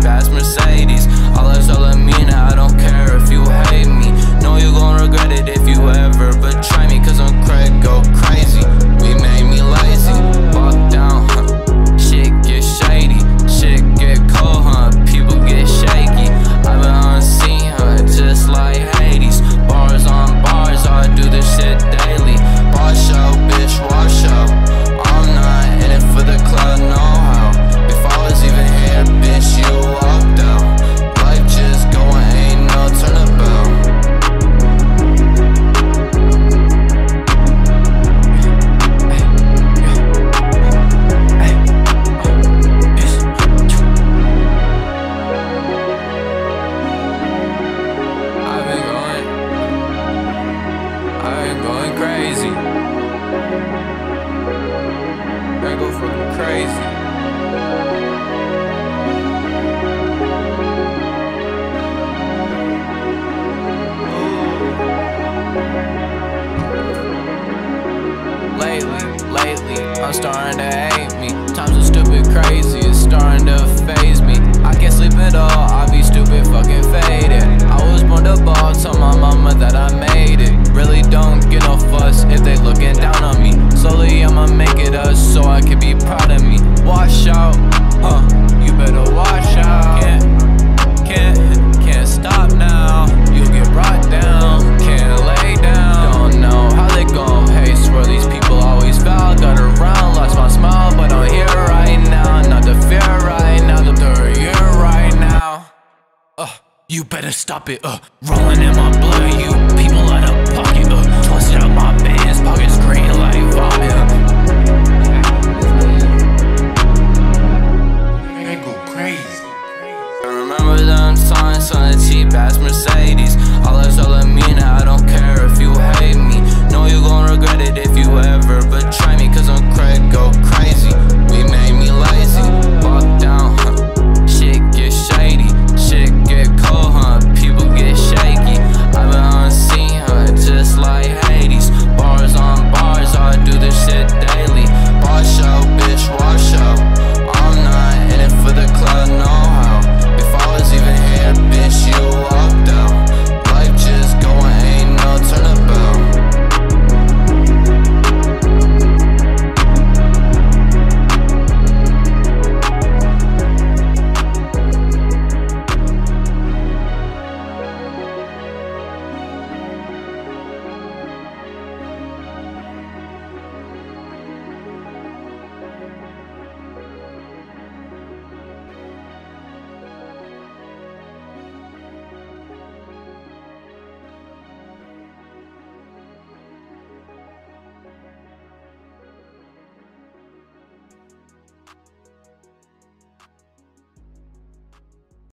bass Mercedes. crazy. lately. I'm starting to hate me. Times are stupid crazy, it's starting to phase me. I can't sleep at all, I be stupid, fucking faded. I was born to ball, tell my mama that I made it. Really don't get no fuss if they looking down on me. Slowly I'ma make it up so I can be proud of me. Wash out, huh? You better wash out. Can't, can't, can't stop now. You'll get brought down. Can't lay down. Don't know how they gon' hate. Swear these people always foul. Got around, lost my smile, but I'm here right now. Not the fear right now, the third year right now. Uh, you better stop it. Uh, rolling in my blood. You them on the cheap ass Mercedes. All that's all I mean, I don't care if you